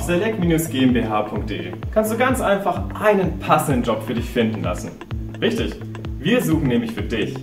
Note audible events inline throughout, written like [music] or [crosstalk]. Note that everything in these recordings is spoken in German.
select-gmbh.de kannst du ganz einfach einen passenden Job für dich finden lassen. Richtig, wir suchen nämlich für dich.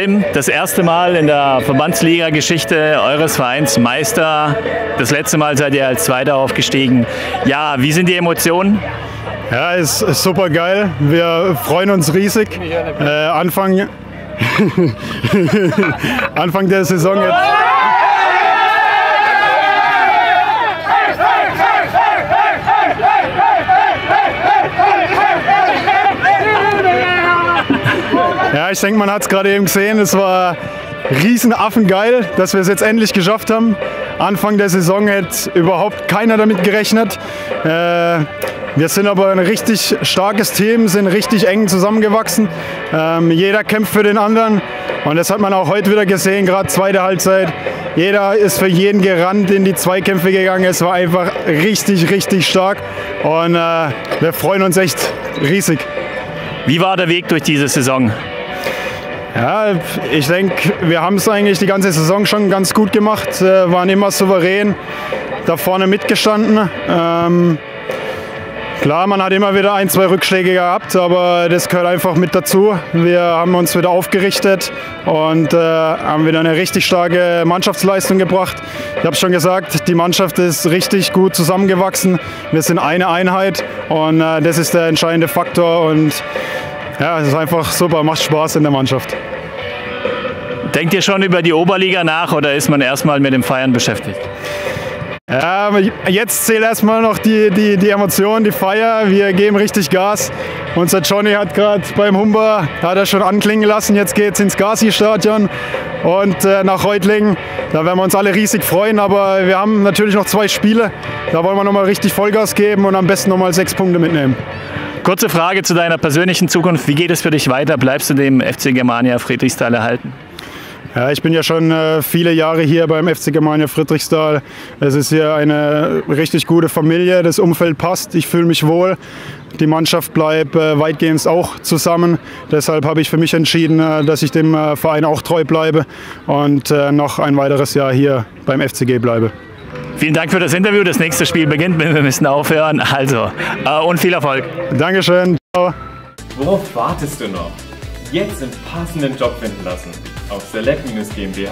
Tim, das erste Mal in der Verbandsliga-Geschichte eures Vereins Meister. Das letzte Mal seid ihr als Zweiter aufgestiegen. Ja, wie sind die Emotionen? Ja, ist, ist super geil. Wir freuen uns riesig. Äh, Anfang, [laughs] Anfang der Saison jetzt. Ja, ich denke, man hat es gerade eben gesehen. Es war riesenaffengeil, dass wir es jetzt endlich geschafft haben. Anfang der Saison hätte überhaupt keiner damit gerechnet. Äh, wir sind aber ein richtig starkes Team, sind richtig eng zusammengewachsen. Ähm, jeder kämpft für den anderen und das hat man auch heute wieder gesehen, gerade zweite Halbzeit. Jeder ist für jeden gerannt, in die Zweikämpfe gegangen. Es war einfach richtig, richtig stark und äh, wir freuen uns echt riesig. Wie war der Weg durch diese Saison? Ja, ich denke, wir haben es eigentlich die ganze Saison schon ganz gut gemacht, äh, waren immer souverän, da vorne mitgestanden. Ähm, klar, man hat immer wieder ein, zwei Rückschläge gehabt, aber das gehört einfach mit dazu. Wir haben uns wieder aufgerichtet und äh, haben wieder eine richtig starke Mannschaftsleistung gebracht. Ich habe schon gesagt, die Mannschaft ist richtig gut zusammengewachsen. Wir sind eine Einheit und äh, das ist der entscheidende Faktor und ja, es ist einfach super, macht Spaß in der Mannschaft. Denkt ihr schon über die Oberliga nach oder ist man erstmal mit dem Feiern beschäftigt? Ja, jetzt zählt erstmal noch die, die, die Emotion, die Feier. Wir geben richtig Gas. Unser Johnny hat gerade beim Humber, hat er schon anklingen lassen, jetzt geht es ins Gazi-Stadion und äh, nach Reutlingen. Da werden wir uns alle riesig freuen, aber wir haben natürlich noch zwei Spiele. Da wollen wir nochmal richtig Vollgas geben und am besten nochmal sechs Punkte mitnehmen. Kurze Frage zu deiner persönlichen Zukunft. Wie geht es für dich weiter? Bleibst du dem FC Germania Friedrichsthal erhalten? Ja, ich bin ja schon äh, viele Jahre hier beim FC Germania Friedrichsthal. Es ist hier eine richtig gute Familie, das Umfeld passt, ich fühle mich wohl. Die Mannschaft bleibt äh, weitgehend auch zusammen. Deshalb habe ich für mich entschieden, äh, dass ich dem äh, Verein auch treu bleibe und äh, noch ein weiteres Jahr hier beim FCG bleibe. Vielen Dank für das Interview. Das nächste Spiel beginnt. Wir müssen aufhören. Also, äh, und viel Erfolg. Dankeschön. Ciao. Worauf wartest du noch? Jetzt den passenden Job finden lassen auf select-gmbh.de.